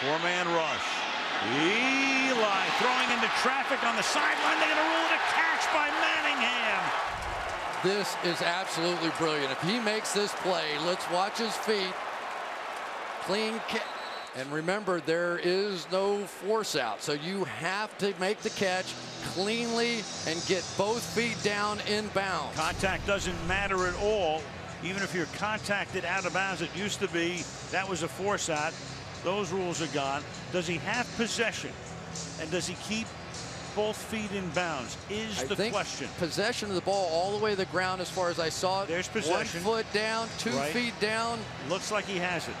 Four-man rush. Eli throwing into traffic on the sideline. They're going to rule it a catch by Manningham. This is absolutely brilliant. If he makes this play, let's watch his feet. Clean catch. And remember, there is no force out. So you have to make the catch cleanly and get both feet down in bounds. Contact doesn't matter at all. Even if you're contacted out of bounds, it used to be that was a force out. Those rules are gone. Does he have possession? And does he keep both feet in bounds is I the question. Possession of the ball all the way to the ground as far as I saw it. There's possession. One foot down, two Right. feet down. Looks like he has it.